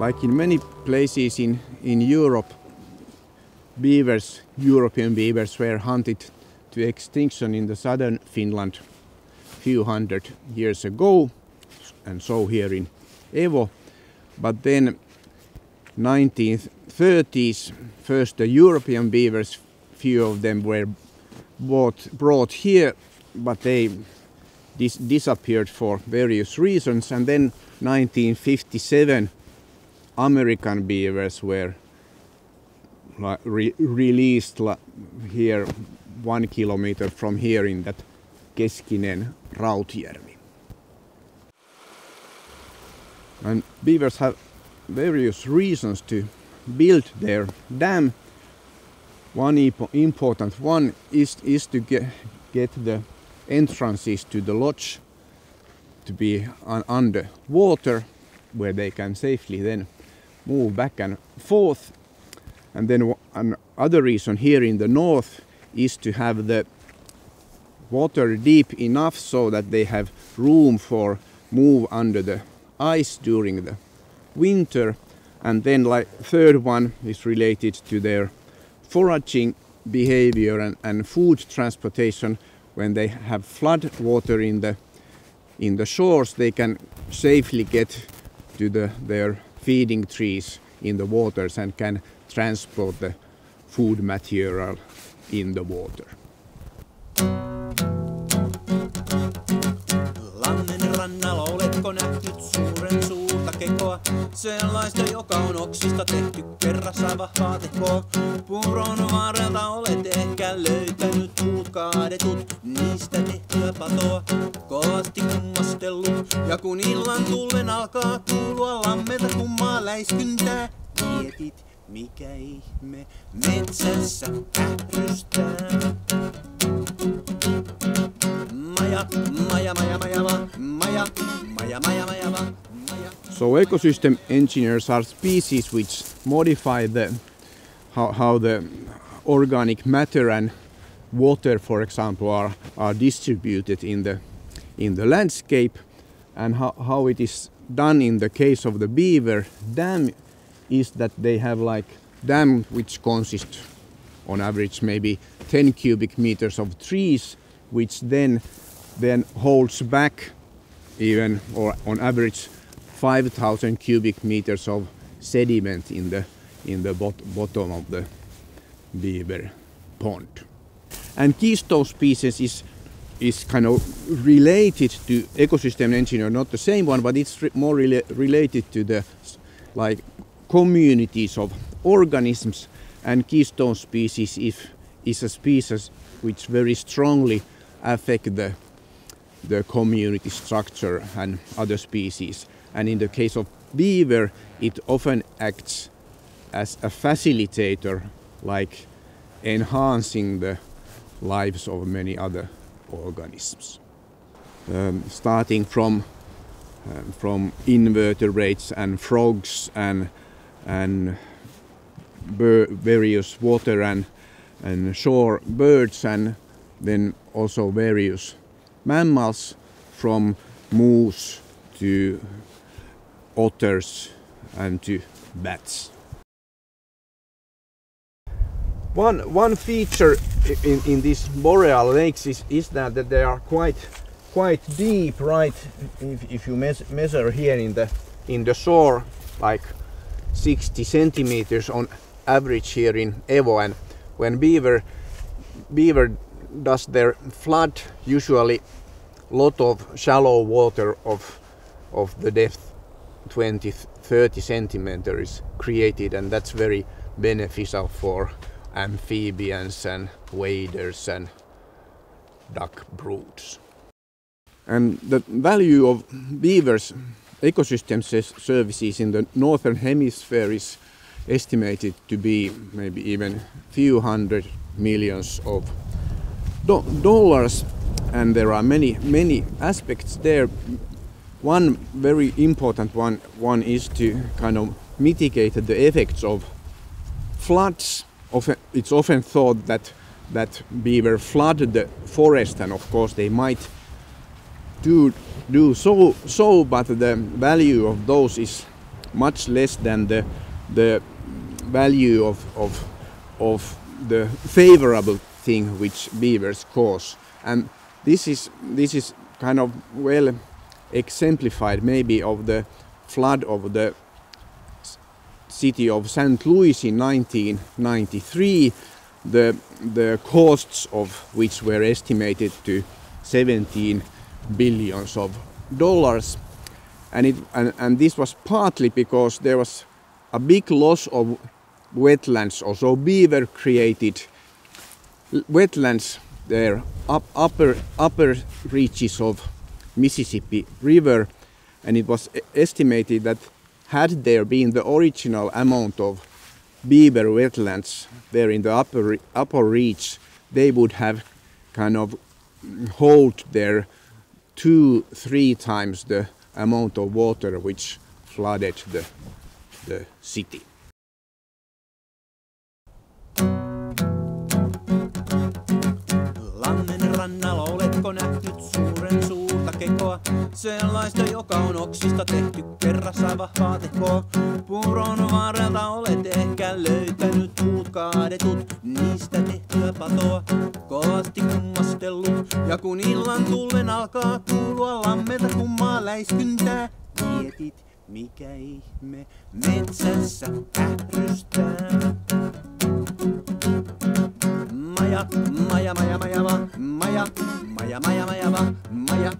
like in many places in, in Europe, beavers, European beavers, were hunted to extinction in the southern Finland a few hundred years ago, and so here in Evo. But then 1930s, first the European beavers, few of them were bought, brought here, but they dis disappeared for various reasons. And then 1957, American beavers were re released here one kilometer from here in that Keskinen Rautjärvi. And beavers have various reasons to build their dam. One important one is, is to get, get the entrances to the lodge to be un under water where they can safely then move back and forth. And then another reason here in the north is to have the water deep enough so that they have room for move under the ice during the winter and then like third one is related to their foraging behavior and, and food transportation when they have flood water in the in the shores they can safely get to the their feeding trees in the waters and can transport the food material in the water. Lammen rannalla oletko nähnyt suuren suurta kekoa? Sellaista, joka on oksista tehty kerrassa vahvaa tekoa. Puron varrelta olet ehkä löytänyt puut kaadetut, niistä tehtyä patoa. Kovasti kummastellut, ja kun illan tullen alkaa kuulua lammelta kummaa läiskyntää, mietit, mikä ihme metsässä ährystää. Maja, maja, maja, maja, maja, So ecosystem engineers are species which modify the how, how the organic matter and water, for example, are, are distributed in the in the landscape, and how, how it is done in the case of the beaver dam is that they have like dam which consists on average maybe 10 cubic meters of trees which then then holds back even or on average 5000 cubic meters of sediment in the in the bot bottom of the beaver pond. And keystone species is is kind of related to ecosystem engineer not the same one but it's re more re related to the like communities of organisms. And keystone species if, is a species which very strongly affect the, the community structure and other species. And in the case of beaver, it often acts as a facilitator, like enhancing the lives of many other organisms. Um, starting from um, from invertebrates and frogs and and various water and, and shore birds and then also various mammals from moose to otters and to bats. One, one feature in, in these boreal lakes is, is that, that they are quite quite deep right if, if you measure here in the in the shore like 60 centimeters on average here in Evo and when beaver beaver does their flood usually lot of shallow water of of the depth 20 30 centimeters is created and that's very beneficial for amphibians and waders and duck broods. And the value of beavers ecosystem services in the northern hemisphere is estimated to be maybe even few hundred millions of do dollars and there are many many aspects there. One very important one one is to kind of mitigate the effects of floods. Often it's often thought that that beaver flooded the forest and of course they might do do so so but the value of those is much less than the the value of of of the favorable thing which beavers cause and this is this is kind of well exemplified maybe of the flood of the city of St. Louis in 1993 the the costs of which were estimated to 17 billions of dollars and it and, and this was partly because there was a big loss of wetlands also beaver created wetlands there up, upper upper reaches of Mississippi River and it was estimated that had there been the original amount of beaver wetlands there in the upper upper reach they would have kind of hold there two three times the amount of water which flooded the the city Sellaista, joka on oksista tehty kerrassa vahvaa tekoa. Puron varrelta olet ehkä löytänyt puut kaadetut, niistä tehtyä patoa. Kovasti kummastellut, ja kun illan tullen alkaa kuulua lammelta kummaa läiskyntää, mietit, mikä ihme metsässä ährystää. Maja, maja, maja, maja, va, maja, maja, maja, maja, va, maja,